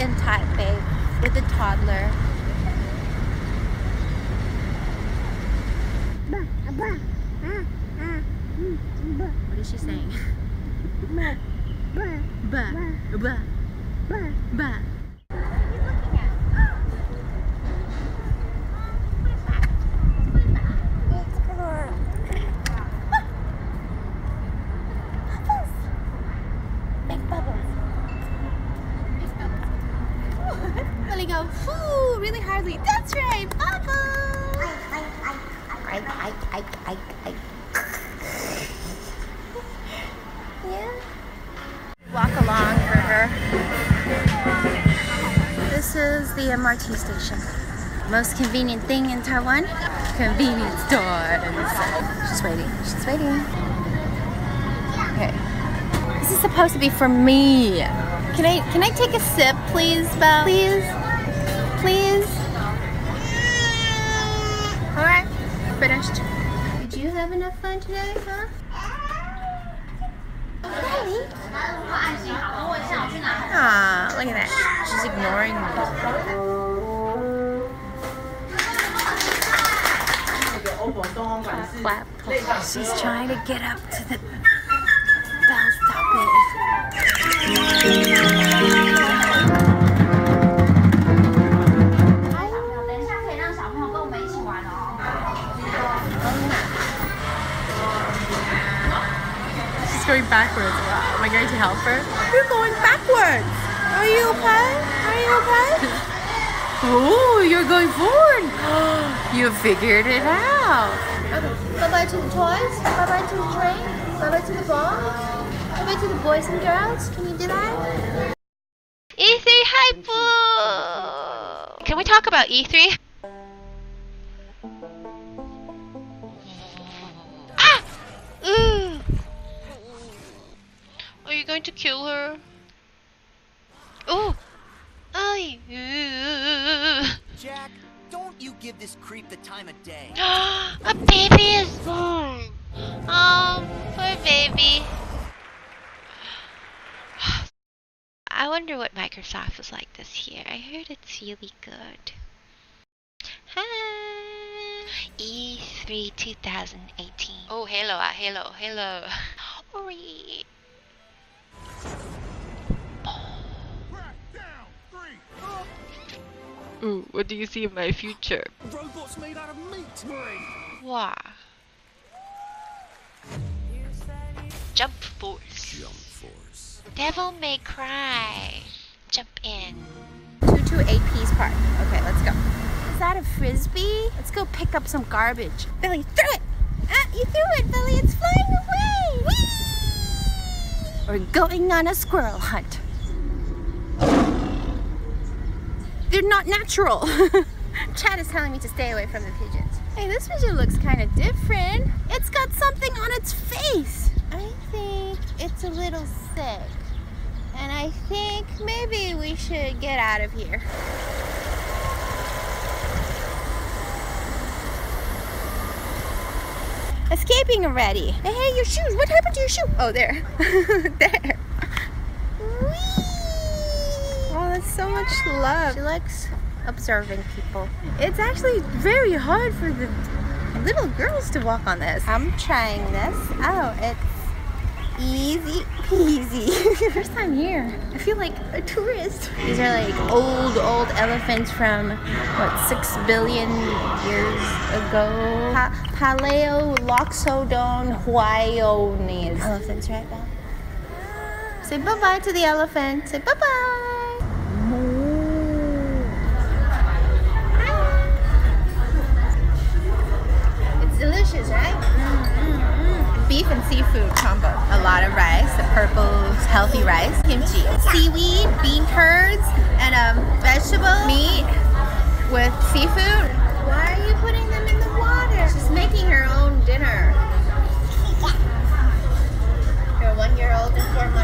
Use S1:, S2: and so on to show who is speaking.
S1: in Taipei with a toddler. What is she saying? Ba, ba, ba. Big Really go, whoo, really hardly. That's right, bubbles. I, I, I, I, I. Yeah. Walk along river. This is the MRT station. Most convenient thing in Taiwan. Convenience stores. She's waiting. She's waiting. Okay. This is supposed to be for me. Can I can I take a sip, please, Bell? Please? Please? Alright. Finished. Did you have enough fun today, huh? Ah, look at that. She's ignoring me. Flap. She's trying to get up to the bell stop going backwards. Wow. Am I going to help her? You're going backwards. Are you okay? Are you okay? oh, you're going forward. you figured it out. Okay. Bye bye to the toys. Bye bye to the train. Bye bye to the ball. Bye bye to the boys and girls. Can you do that?
S2: E3 hype! Can we talk about E E3? Going to kill her? Oh! Ay! Ooh.
S3: Jack, don't you give this creep the time of day.
S2: A baby is born! Oh, poor baby. I wonder what Microsoft was like this year. I heard it's really good. Hi. E3 2018. Oh, hello, ah, hello, hello. Ori. Ooh, what do you see in my future?
S3: Robots made out of meat.
S2: Wow. Jump Force.
S3: Jump Force.
S2: Devil May Cry. Jump in.
S1: 228 Peace Park. Okay, let's go. Is that a frisbee? Let's go pick up some garbage. Billy, throw it! Ah, you threw it, Billy. It's flying away. Whee! We're going on a squirrel hunt. They're not natural. Chad is telling me to stay away from the pigeons. Hey, this pigeon looks kind of different. It's got something on its face. I think it's a little sick. And I think maybe we should get out of here. Escaping already. Hey, hey, your shoes. What happened to your shoe? Oh, there. there. Whee! That's so much love. She likes observing people. It's actually very hard for the little girls to walk on this. I'm trying this. Oh, it's easy peasy. First time here. I feel like a tourist. These are like old, old elephants from what six billion years ago. Pa- Paleo Loxodon Huayonese. Elephants, right, Bell? Say bye bye to the elephant. Say bye bye. It's delicious, right? Beef and seafood combo. A lot of rice, the purple healthy rice, kimchi, seaweed, bean curds, and um, vegetable meat with seafood. Why are you putting them in the water? She's making her own dinner. You're one year old and four months, right?